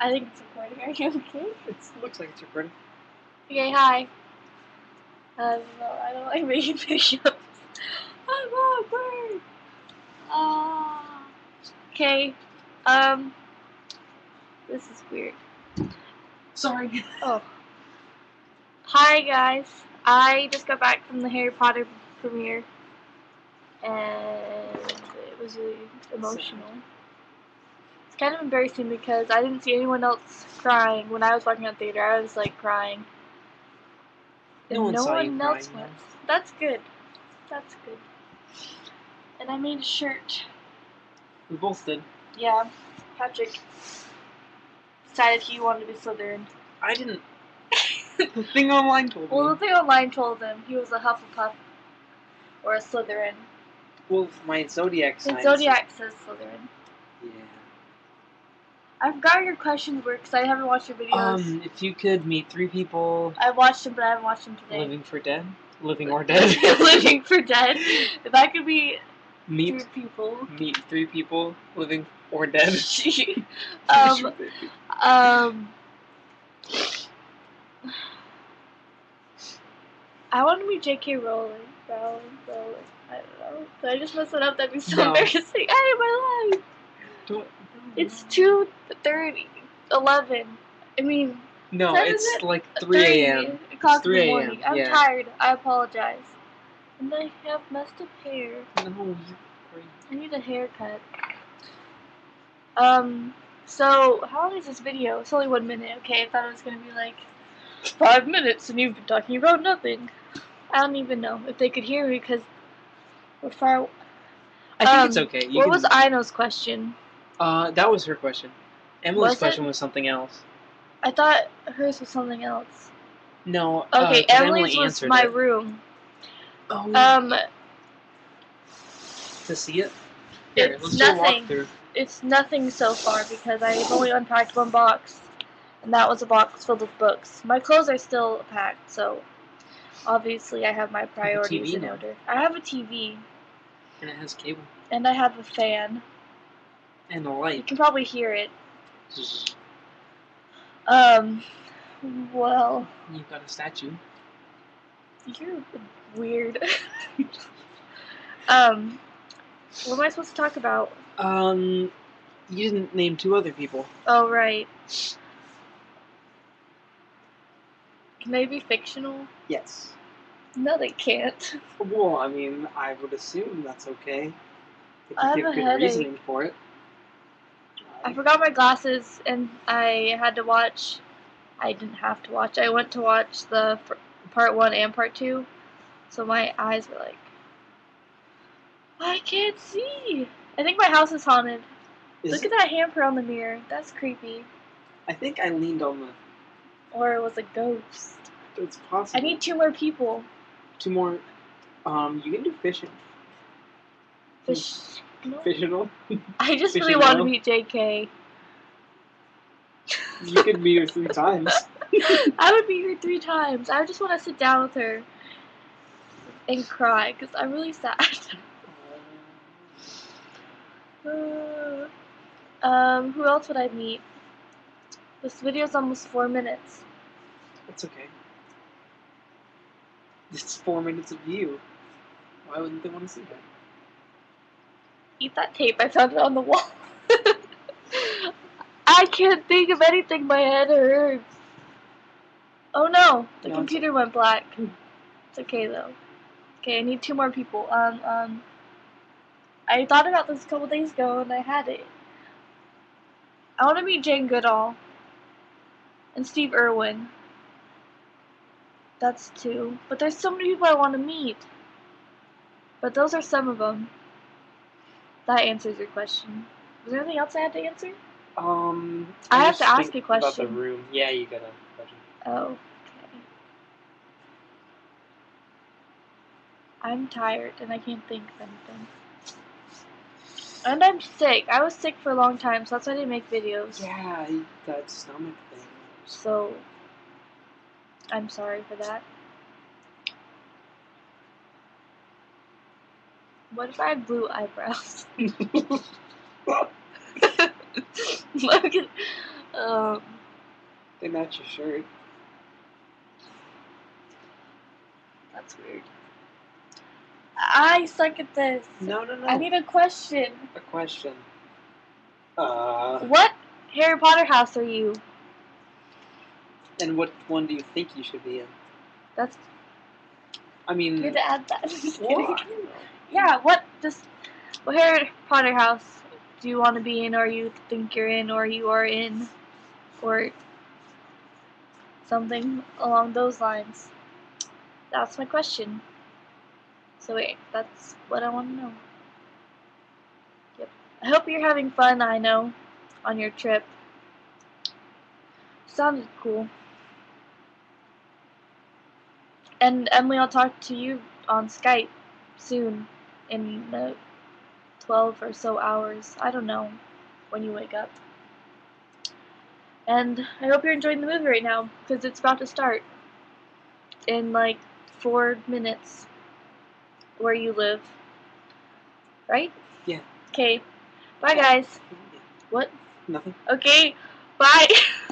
I think it's recording. Are you okay? It looks like it's recording. Okay, hi. Um, well, I don't like making videos. I'm awkward. Ah. Okay. Um. This is weird. Sorry. Oh. Hi guys. I just got back from the Harry Potter premiere, and it was really emotional. Kind of embarrassing because I didn't see anyone else crying when I was walking out theater. I was like crying. No one no one else crying, was. That's good. That's good. And I made a shirt. We both did. Yeah, Patrick decided he wanted to be Slytherin. I didn't. the thing online told Well, the thing online told him he was a Hufflepuff or a Slytherin. Well, my zodiac sign. His zodiac says Slytherin. I forgot your questions were because I haven't watched your videos. Um, if you could meet three people I watched them, but I haven't watched them today. living for dead, living or dead, Living for dead. If I could be meet three people. meet three people living or dead. um, um, I want to be J.K. Rowling. Rowling, Rowling. I don't know. Did I just mess it up? That'd be so No. embarrassing. I hate my life. Don't- It's two thirty, eleven. I mean, no, it's it? like 3 a.m. O'clock in 3 the a.m., morning. I'm yeah. tired. I apologize. And I have messed up hair. No, I need a haircut. Um, so how long is this video? It's only one minute. Okay, I thought it was gonna be like five minutes, and you've been talking about nothing. I don't even know if they could hear me because we're far. I think Um, it's okay. You what can- was Ino's question? Uh, that was her question. Emily's Was it? question was something else. I thought hers was something else. No. uh, Emily's Emily was my it. room. Oh, Um, to see it. Here, it's let's do a nothing. it's nothing so far because I've only unpacked one box, and that was a box filled with books. My clothes are still packed, so obviously I have my priorities TV in now. order. I have a TV, And it has cable and I have a fan. And a You can probably hear it. Um, well, You've got a statue. you're weird. um, what am I supposed to talk about? Um, you didn't name two other people. Oh, right. Can they be fictional? Yes. No, they can't. Well, I mean, I would assume that's okay. If you I have give a good headache. reasoning for it. I forgot my glasses and I had to watch. I didn't have to watch. I went to watch the part one and part two, so my eyes were like, I can't see. I think my house is haunted. Is Look at that hamper on the mirror. That's creepy. I think I leaned on the. Or it was a ghost. It's possible. I need two more people. two more. Um, you can do fishing. Fish. No. Fictional. I just really want to meet JK. You could meet her three times. I would meet her three times. I just want to sit down with her and cry because I'm really sad. Uh, um, who else would I meet? This video's almost four minutes. It's okay. It's four minutes of you. Why wouldn't they want to see that? Eat that tape. I found it on the wall. I can't think of anything. My head hurts. Oh no, the No, computer went black. It's okay though. Okay, I need two more people. Um, um, I thought about this a couple days ago and I had it. I want to meet Jane Goodall and Steve Irwin. That's two. But there's so many people I want to meet. But those are some of them. That answers your question. Was there anything else I had to answer? Um, I have to ask a About the question. room. Yeah, you got a question. Oh, okay. I'm tired and I can't think of anything. And I'm sick. I was sick for a long time, so that's why I didn't make videos. Yeah, I- that stomach thing. So, I'm sorry for that. What if I had blue eyebrows? Look at, Um, They match your shirt. that's weird. I suck at this. No, no, no. I need a question. a question. Uh, What Harry Potter house are you? and what one do you think you should be in? That's I mean, good to add that. Just well, kidding. Yeah, what just what Harry Potter house do you want to be in, or you think you're in, or you are in, or something along those lines? That's my question. So wait, that's what I want to know. Yep. I hope you're having fun. I know on your trip. Sounded cool. And Emily, I'll talk to you on Skype soon in the 12 or so hours. I don't know when you wake up. And I hope you're enjoying the movie right now because it's about to start in like four minutes where you live. Right? Yeah. Okay. Bye, guys. What? Nothing. Okay. Bye.